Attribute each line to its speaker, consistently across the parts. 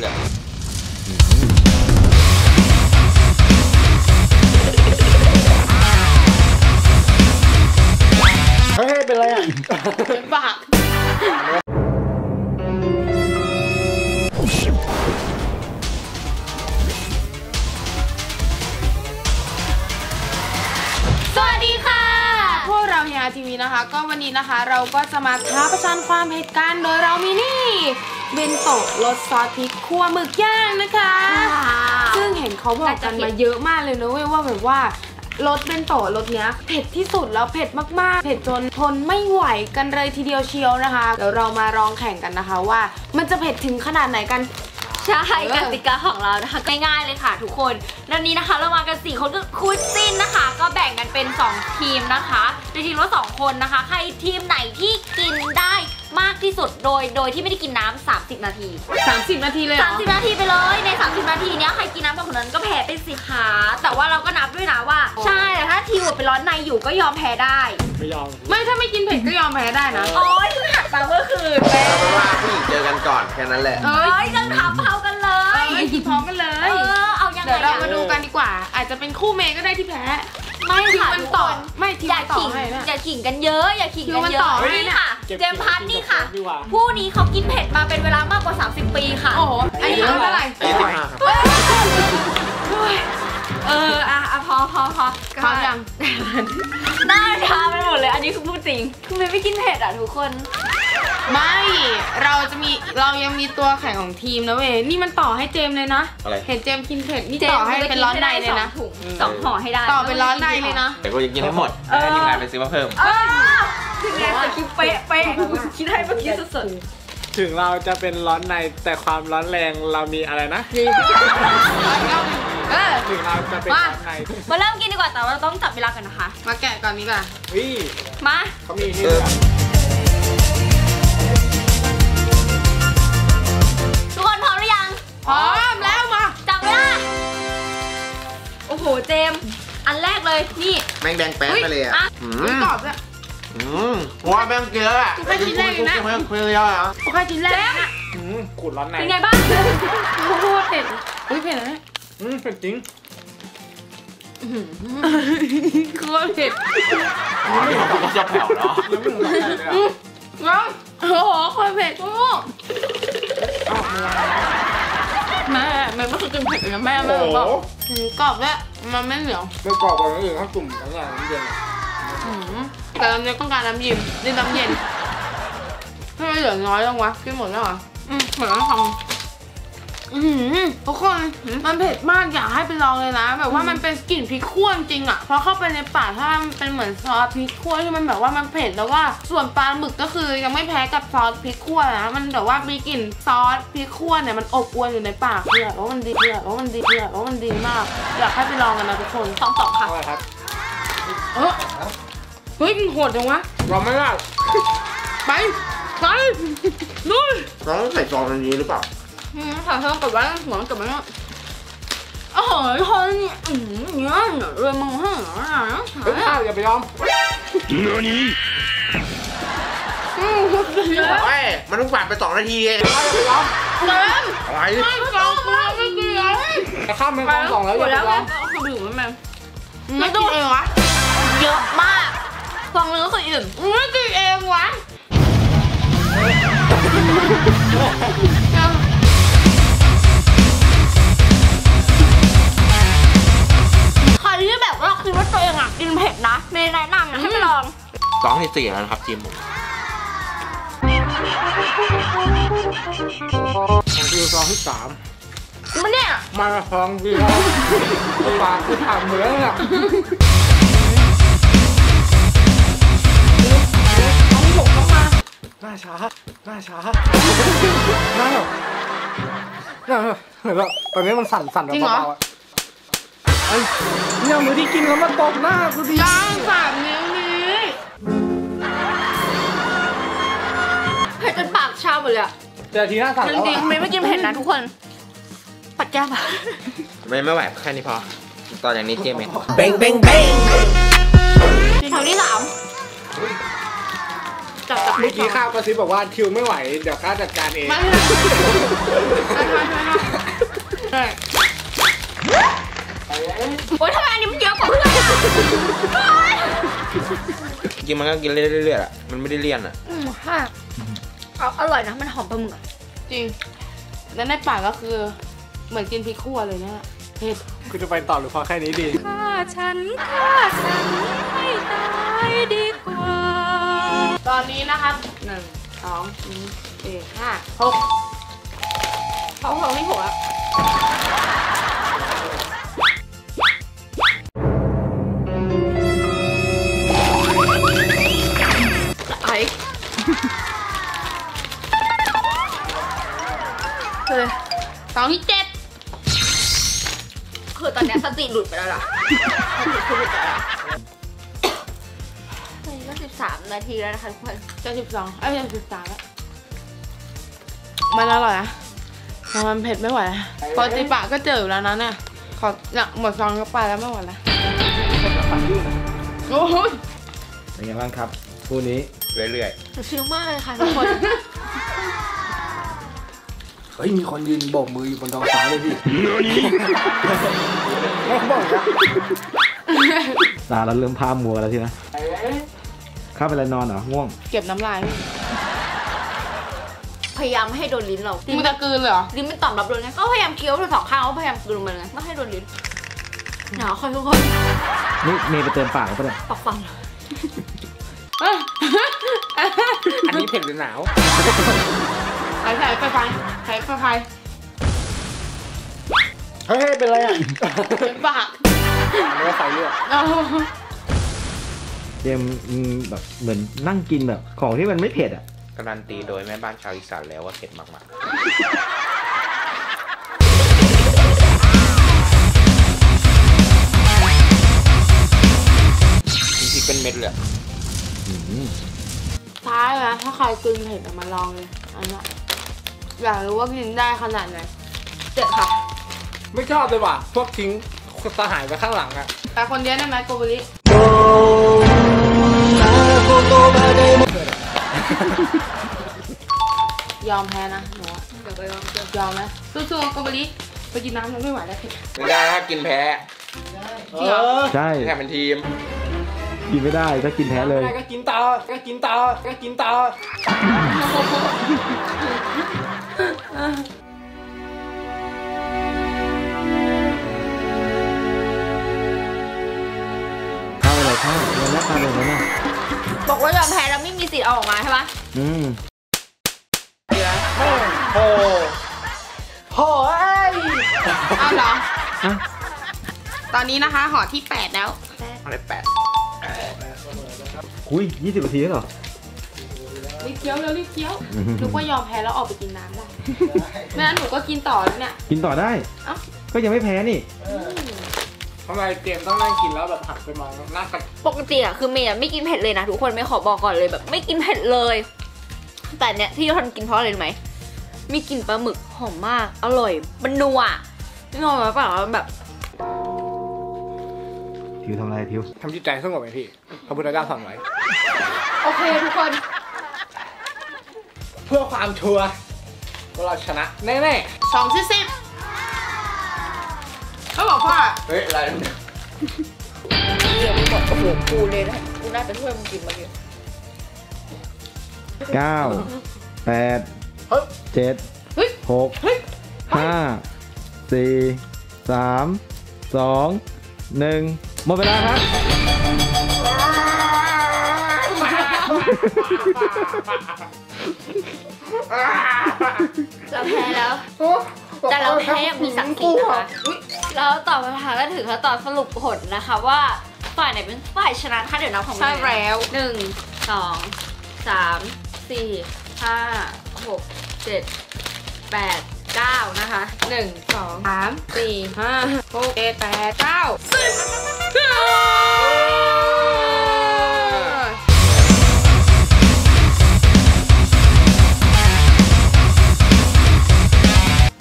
Speaker 1: เลย
Speaker 2: เฮ้ยเป็นไรอะ
Speaker 3: เป็นปากสวัสดีค่ะพวกเราเฮียทีวีนะคะ ก็วันนี้นะคะเราก็จะมาท้าประชันความเหตุการณ์โดยเรามีนี่ เบนโตะรสซอสพริกคั่วหมึกย่างนะคะ ซึ่งเห็นเขาบอกกันมาเยอะมากเลยนะเว้ยว่าแบบว่ารสเบนโตะรสเนี้ยเผ็ดที่สุดแล้วเผ็ดมากๆ เผ็ดจนทนไม่ไหวกันเลยทีเดียวเชียวนะคะ เดี๋ยวเรามาลองแข่งกันนะคะว่า มันจะเผ็ดถึงขนาดไหนกัน
Speaker 4: ใช่
Speaker 3: เออ
Speaker 4: กติกาของเรานะคะง่ายๆเลยค่ะ ทุกคนวันนี้นะคะ เรามากันสี่คนก็คู่จิ้นนะคะ ก็แบ่งกันเป็น 2 ทีมนะคะโดยทีมละสองคนนะคะ ใครทีมไหนที่กินได้ มากที่สุดโดยโดยที่ไม่ได้กินน้ำ30 นาที
Speaker 3: 30 นาทีเลยเหรอ
Speaker 4: 30 นาทีไปเลยใน 30 นาทีเนี้ยใครกินน้ำกว่าคนนั้นก็แพ้เป็นสิคะแต่ว่าเราก็นับด้วยนะว่า ใช่แต่ถ้าทีมเป็นร้อนในอยู่ก็ยอมแพ้ได้
Speaker 2: ไม่ยอม
Speaker 3: ไม่ถ้าไม่กินเผ็ดก็ยอมแพ้ได้นะ
Speaker 4: โอ๊ยเพิ่งหัดมาเมื่อคืนแม่
Speaker 1: เอาเป็นว่าผู้หญิงเจอกันก่อนแค่นั้นแหละ
Speaker 3: เอ้
Speaker 4: เอ้
Speaker 3: ย
Speaker 4: ยยังทำเผากันเล
Speaker 3: เอ้
Speaker 4: ย
Speaker 3: ยกินพร้อมกันเล
Speaker 4: เอย อเอายังไง
Speaker 3: เดี๋ยวเรา
Speaker 4: อะ
Speaker 3: มาดูกันดีกว่า อาจจะเป็นคู่เมย์ก็ได้ที่แพ้
Speaker 4: ไม่
Speaker 3: ทีม
Speaker 4: ค่ะ
Speaker 3: มัน
Speaker 4: ทุก
Speaker 3: ต่อ
Speaker 4: คน
Speaker 3: ไม่ทีม
Speaker 4: อย่า
Speaker 3: มันต่อ
Speaker 4: ขิง
Speaker 3: ให้นะ
Speaker 4: อย่าขิงกันเยอะ อย่าขิงกันเย
Speaker 3: คือมันต่
Speaker 4: อะ
Speaker 3: อให้
Speaker 4: นี่
Speaker 3: นะ
Speaker 4: ค่ะ
Speaker 2: เก็บ
Speaker 4: เจมส์พัทนี่ค่ะ
Speaker 2: ดีกว่า
Speaker 4: ผู้นี้เขากินเผ็ดมาเป็นเวลามากกว่า 30 ปีค่ะ
Speaker 3: โอ้โหอายุเท่าไหร่
Speaker 1: อายุสิบห้าครับ
Speaker 4: เอออะ อะพอพอพอ
Speaker 3: พร้อมยัง
Speaker 4: หน้าชาไปหมดเลย อันนี้คือพูดจริงคือไม่ไม่กินเผ็ดอะทุกคน
Speaker 3: ไม่ เราจะมีเรายังมีตัวแข่งของทีมนะเว้ย นี่มันต่อให้เจมส์เลยนะ
Speaker 1: อะไร
Speaker 3: เห็นเจมส์กินเผ็ด นี่ต่อให้เป็นร้อนในเลยนะ
Speaker 4: สองถุงสองห่อให้ได้
Speaker 3: ต่อเป็นร้อนในเลยนะ
Speaker 1: แต่กูจะกินให้หมดให้ทีมงานไปซื้อมาเพิ่ม
Speaker 4: เออถึงไงสกิปเป๊ะเป๊ะคิดให้เมื่อกี้สุด
Speaker 2: ถึงเราจะเป็นร้อนในแต่ความร้อนแรงเรามีอะไรนะ
Speaker 3: ดี เออ
Speaker 2: ถึงเราจะเป็น
Speaker 3: มา
Speaker 2: ร้อนใน
Speaker 4: ๆมาเริ่มกินดีกว่าแต่ว่าเราต้องจับเวลากันนะคะ
Speaker 3: มาแกะก่อนดีกว่า
Speaker 2: วิ
Speaker 4: มา
Speaker 2: เขามีนี่
Speaker 1: เอ
Speaker 2: ด้
Speaker 1: อ
Speaker 2: วย
Speaker 4: ทุกคนพร้อมหรือยัง
Speaker 3: พร้อมแล้วมา
Speaker 4: จับเวลาโอ้โหเจมส์อันแรกเลยนี่
Speaker 1: แม่งแดงแป๊ดไปเลยอะ
Speaker 4: อะ
Speaker 1: อื
Speaker 3: อุ๊ย
Speaker 1: ม
Speaker 3: กรอบด้วย
Speaker 1: อืมว่าแม่งกินแล้วอะ
Speaker 3: กูแค่ชิ้นแรกเองนะ
Speaker 1: กูแค่คุยเยอะอะ
Speaker 3: โอเคชิ้นแรกนะ
Speaker 2: อืมขูดร้อนใน
Speaker 4: เป็นไงบ้าง
Speaker 3: กูพูดเผ็ดอุ้ยเผ็ดนะ
Speaker 2: อืมเป็นจริง
Speaker 3: คือว่าเผ็ด
Speaker 1: อ๋อนี่กูก็จะแผ่วแล้ว
Speaker 2: ยังไม่ถึงร้อนในเลยอะ
Speaker 3: ร้อนโอ้โหคนเผ็ดกู
Speaker 2: อ้าวไม่ได้ อ้
Speaker 3: แม่
Speaker 2: โห
Speaker 3: บอกหืมกรอบด้วยมันไม่เหนียว
Speaker 2: ไม่กรอบกว่าอย่างอื่นถ้ากลุ่มทั้งอย่างน้ำเย็นอะ
Speaker 3: หืมแต่เราเนี่ยต้องการน้ำเย็นนี่น้ำเย็นทำไมเหลือน้อยลงวะกินหมดแล้วเหรออืมเหมือนต้องทำอือหือทุกคนมันเผ็ดมากอยากให้ไปลองเลยนะ แบบว่ามันเป็นกลิ่นพริกขั่วจริงๆอะพอเข้าไปในปากถ้ามันเป็นเหมือนซอสพริกขั่วที่มันแบบว่ามันเผ็ดแล้วว่าส่วนปลาหมึกก็คือยังไม่แพ้กับซอสพริกขั่วนะมันแบบว่ามีกลิ่นซอสพริกขั่วเนี่ยมันอบอวนอยู่ในปากเพื่อว่ามันดีเพื่อว่ามันดีเพื่อว่ามันดีมาก อยากให้ไปลองกันนะทุกคน
Speaker 4: สองสองค่ะ
Speaker 2: อะไรครับ
Speaker 3: เออเฮ้ยมันโหดจังวะ
Speaker 2: เราไม่ได้
Speaker 3: ไปไปนู่น
Speaker 1: น้องใส่ซองอันนี้หรือเปล่า
Speaker 3: อืมขอโทษกับว่าหัวกับมันโอ้โหคนเนี่ยอืมเนี่ยเรือมึงห้างอะไรนะ
Speaker 2: เฮ้ยข้าวอย่าไปยอม
Speaker 3: อืม
Speaker 1: เฮ้ยมันต้องผ่านไปสองนาทีเอง
Speaker 2: ข้าวอย่าไปยอม
Speaker 3: เต็ม
Speaker 1: อะไร
Speaker 3: ไม่ฟังกูไม่กินเลย
Speaker 2: แต่ข้ามไปกองสองแล้วอย่าไป
Speaker 3: แล้ว
Speaker 2: ยอม
Speaker 3: เขาดื่มไหมไม่กินเองวะ
Speaker 4: เยอะมากฟองนึงก็คืออิ่ม
Speaker 3: ไม่กินเองวะ
Speaker 1: สองที่สี่แล้วนะครับทีมผม
Speaker 2: ของคิวซองที่สาม
Speaker 4: มันเนี่ย
Speaker 2: มาฟองเดียวปากคือถามเหมือนอะหน้าช้าหน้าช้าหน้าแบบหน้าแบบเหมือนแบบตอนนี้มันสั่นสั่นแบบเบาๆอะไอ้เนี่ยมือที่กินแล้วมันตบหน้ากูดิ
Speaker 3: ย่างสามนิ้ว
Speaker 4: ชาหมดเลยอะ
Speaker 2: แต่ทีน่าสั่
Speaker 3: งจ
Speaker 2: แล้ว
Speaker 3: ริ
Speaker 2: งๆ
Speaker 4: เมย์ไม่กินเผ็ดนะทุกคน ปัดแก้มอะ
Speaker 1: ไม่ไม่ไหวแค่นี้พอ ตอนอย่างนี้เจ๊เองเบงเบงเบง
Speaker 4: แถวที่สามจับจับ
Speaker 2: เมื่อกี้ข้าวกระซิบบอกว่าคิวไม่ไหว เดี๋ยวข้าจัดการเอง
Speaker 3: มาเลยมาเลยมาเลยมา
Speaker 2: เลย
Speaker 4: โอ๊ยทำไมอันนี้มันเยอะกว่าเพื่อนอะจ
Speaker 1: ริงๆมันก็กินเรื่อยๆอะมันไม่ได้เลี่ยนอะ
Speaker 4: อืมค่ะ เอาอร่อยนะ มันหอมปลาหมึกอะ
Speaker 3: จริง แล้วในปากก็คือ เหมือนกินพริกขั่วเลยเนี่ยเผ็ด
Speaker 2: กูจะไปต่อหรือพอแค่นี้ดี
Speaker 4: ฆ่าฉันฆ่าฉันให้ตายดีกว่า
Speaker 3: ตอนนี้นะครับหนึ่งสองสามสี่ห้าหกเขาเขาที่หกแล้ว
Speaker 4: แล้วนะคะทุกคน
Speaker 3: จะสิบสองเอ้ยจะสิบสามแล้วมันอร่อยนะแต่มันเผ็ดไม่ไหวแล้วปกติปากก็เจออยู่แล้วนะเนี่ยขอเนี่ยหมดซองก็ไปแล้วไม่ไหวแล้วโอ้ย
Speaker 2: เป็นไงบ้างครับคู่นี้
Speaker 1: เรื่อย
Speaker 4: หนูชิลมากเลยค่ะทุกคน
Speaker 2: เฮ้ยมีคนยืนโบกมืออยู่บนท้องฟ้าเลยพี่ไม่เขาบอกนะ
Speaker 5: ตาเราเริ่มพามัวแล้วทีนะเข้าไปแล้วนอนเหรอง่วง
Speaker 3: เก็บน้ำลาย
Speaker 4: พยายามไม่ให้โดนลิ้นเรา
Speaker 3: มึงจะกลืนเลยเหรอ
Speaker 4: ลิ้นไม่ตอบรับเลยไงก็พยายามเคี้ยวทั้งสองข้างก็พยายามกลืนมันไงไม่ให้โดนลิ้นหนาวค่ะทุกคน
Speaker 5: นี่เมย์ไปเติมปากเขาปะเนี่ย
Speaker 4: ปากฟัง
Speaker 2: อันนี้เผ็ดหรือหนาว
Speaker 3: ใส่ใส่ไฟไฟใส่ไฟไฟ
Speaker 2: เฮ้ยเป็นไรอะ
Speaker 3: เป็นปาก
Speaker 2: อันนี้ว่าไฟเลือด
Speaker 3: เอา
Speaker 5: เจมส์อืมแบบเหมือนนั่งกินแบบของที่มันไม่เผ็ดอะ
Speaker 1: ๆการันตีโดยแม่บ้านชาวอีสานแล้วว่าเผ็ดมากๆจริงๆเป็นเม็ดเลยอะ
Speaker 3: ท้ายนะถ้าใครกลืนเผ็ดอะมาลองเลยอันเนี้ยอยากรู้ว่ากินได้ขนาดไหนเจ็ดค่ะ
Speaker 2: ไม่ชอบเลยว่ะ พวกทิ้งสหายไปข้างหลังอะ
Speaker 3: แต่คนเดียวได้ไหมโกบุริยอ มแพ้นะหนูอะ
Speaker 4: เดี๋ยวไปลองเคี้ยวย
Speaker 3: อมไหมสู้ๆโกบุริไปกินน้ำยังไม่ไหวแล้วเผ็ด
Speaker 1: ไม่ได้ถ้ากินแพ้
Speaker 3: จริงเหรอ
Speaker 5: ใช่
Speaker 1: แข่งเป็นทีม
Speaker 5: กินไม่ได้ถ้ากินแพ้เลย
Speaker 2: ก็กินต่อก็กินต่อก็กินต่อ
Speaker 5: เข้าไปเลยเข้าเงินแล้วเข้าเลยนะ
Speaker 4: บอกว่ายอมแพ้แล้วไม่มีสิทธิ์เอาออกมาใช่ปะ
Speaker 5: อืม
Speaker 2: อ
Speaker 3: นนี้นะคะห่อที่ 8 แล้ว
Speaker 1: อะไรแปด
Speaker 5: คุยยี่สิบนาทีแล้วเหรอ
Speaker 3: รีบเคี้ยวเร็วรีบเคี้ยว
Speaker 5: อืม
Speaker 3: นึกว่ายอมแพ้แล้วออกไปกินน้ำได้ไม่งั้นหนูก็กินต่อแล้วเนี่ย
Speaker 5: กินต่อได้
Speaker 3: เอ้า
Speaker 5: ก็ยังไม่แพ้นี่
Speaker 2: ทำไมเกมต้องนั่งกินแล้วแบบหันไปมองหน้ากระ
Speaker 4: ปกติอะคือเมย์อะไม่กินเผ็ดเลยนะทุกคนไม่ขอบอกก่อนเลยแบบ ไม่กินเผ็ดเลย แต่เนี้ยที่ทนกินเพราะอะไรรู้ไหมมีกลิ่นปลาหมึกหอมมาก อร่อยมันนัวนี่งงไหมเปล่ามันแบบ
Speaker 5: ทิวทำอะไรทิว
Speaker 2: ทำจิตใจสงบไหมพี่พระพุทธเจ้าสอนไว้
Speaker 4: โอเคทุกคน
Speaker 2: เพื่อความชัวร์ว่าเราชนะแน่
Speaker 3: สองสิบสิบเขาบอกว่า
Speaker 1: เฮ้ยอะไร
Speaker 4: เดี๋ยวมึงบอกโอ้โหกูเลยนะกูน่าจะช่วยมึงกินเมื่อกี้
Speaker 5: เก้าแปด
Speaker 2: ๆเฮ้ย
Speaker 5: เจ็ด
Speaker 3: เฮ้ย
Speaker 5: หก
Speaker 3: เฮ้ย
Speaker 5: ห้าสี่สามสองหนึ่ง หมดเวลาครับ
Speaker 4: เราแพ้แล้ว แต่เราแพ้อย่างมีศักดิ์ศรีนะคะแล้วต่อไปค่ะก็ถึงขั้นตอนสรุปผลนะคะว่าฝ่ายไหนเป็นฝ่ายชนะคะเดี๋ยวนับของ
Speaker 3: ใช่
Speaker 4: เมย์
Speaker 3: แล้ว
Speaker 4: หนึ่งสองสามสี่ห้าหกเจ็ดแปด เก้านะคะ
Speaker 3: หนึ่งสองสามสี่ห้าหกเจแปดเก้าสิบ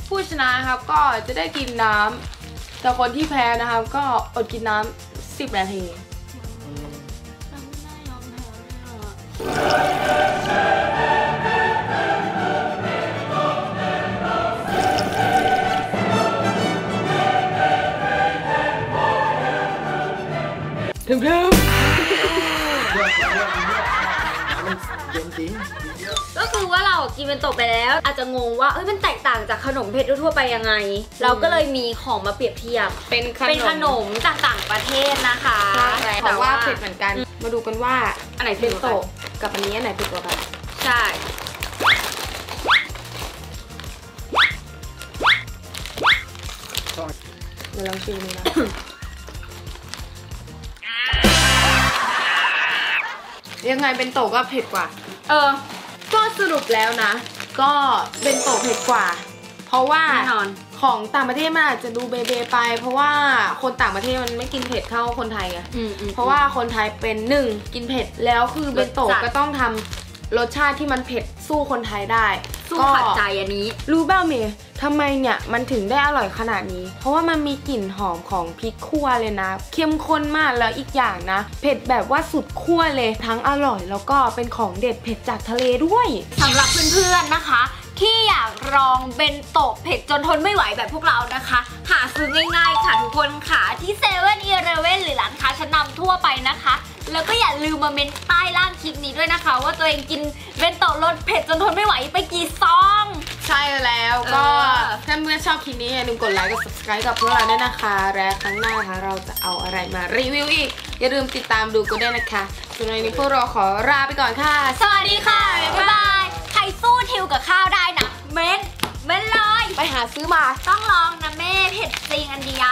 Speaker 3: ผู้ชนะครับก็จะได้กินน้ำแต่คนที่แพ้นะครับ ก็อดกินน้ำสิบนาที ถึงเพิ่ม
Speaker 2: จริง
Speaker 4: ก็คือว่าเรากินเป็นโตะไปแล้ว อาจจะงงว่าเอ้ยมันแตกต่างจากขนมเผ็ดทั่วๆไปยังไง เราก็เลยมีของมาเปรียบเทียบ
Speaker 3: เป็นขนม
Speaker 4: เป็นขนมจากต่างประเทศนะคะ
Speaker 3: ใช่แต่ว่าเผ็ดเหมือนกัน มาดูกันว่า
Speaker 4: อันไหน
Speaker 3: เป็
Speaker 4: เผ็ด
Speaker 3: น
Speaker 4: กว่ากัน
Speaker 3: โตะกับอันนี้อันไหนเผ็ดกว่ากัน
Speaker 4: ใช่
Speaker 3: เดี๋ยวลองชิมดูนะ ยังไงเป็นโตะก็เผ็ดกว่า
Speaker 4: เออ
Speaker 3: ก็สรุปแล้วนะ ก็เป็นโตะเผ็ดกว่า เพราะว่า
Speaker 4: แน่นอน
Speaker 3: ของต่างประเทศมันอาจจะดูเบเบไป เพราะว่าคนต่างประเทศมันไม่กินเผ็ดเท่าคนไทยไง
Speaker 4: อืมอืม
Speaker 3: เพราะว่าคนไทยเป็นหนึ่งกินเผ็ดแล้วคือเบนโตะ
Speaker 4: รสจัด
Speaker 3: ก็ต้องทำ รสชาติที่มันเผ็ดสู้คนไทยได้
Speaker 4: สู้
Speaker 3: ก็
Speaker 4: ขัดใจอันนี้
Speaker 3: รู้บ้างเมย์ทำไมเนี่ยมันถึงได้อร่อยขนาดนี้ เพราะว่ามันมีกลิ่นหอมของพริกคั่วเลยนะ เข้มข้นมากแล้วอีกอย่างนะ เผ็ดแบบว่าสุดคั่วเลยทั้งอร่อย แล้วก็เป็นของเด็ดเผ็ดจากทะเลด้วย
Speaker 4: สำหรับเพื่อนๆนะคะ ที่อยากลองเบนโตะเผ็ดจนทนไม่ไหวแบบพวกเรานะคะ หาซื้อง่ายๆค่ะทุกคนค่ะ ที่เซเว่นอีเลเว่นหรือร้านค้าชั้นนำทั่วไปนะคะ แล้วก็อย่าลืมมาเมนต์ใต้ล่างคลิปนี้ด้วยนะคะ ว่าตัวเองกินเบนโตะรสเผ็ดจนทนไม่ไหวไปกี่ซอง
Speaker 3: ใช่แล้วก็
Speaker 4: เออ
Speaker 3: ถ้าเพื่อนชอบคลิปนี้อย่าลืมกดไลค์กด subscribe กับพวกเราด้วยนะคะ และครั้งหน้านะคะเราจะเอาอะไรมารีวิวอีก อย่าลืมติดตามดูกันด้วยนะคะส่วนวันนี้พวกเราขอลาไปก่อนค่ะ
Speaker 4: สวัสดีค่ะบ๊ายบายใคร สู้ทิวกับข้าวได้นะ เม้น เม้นเลย
Speaker 3: ไปหาซื้อมา
Speaker 4: ต้องลองนะแม่เผ็ดจริงอันเดีย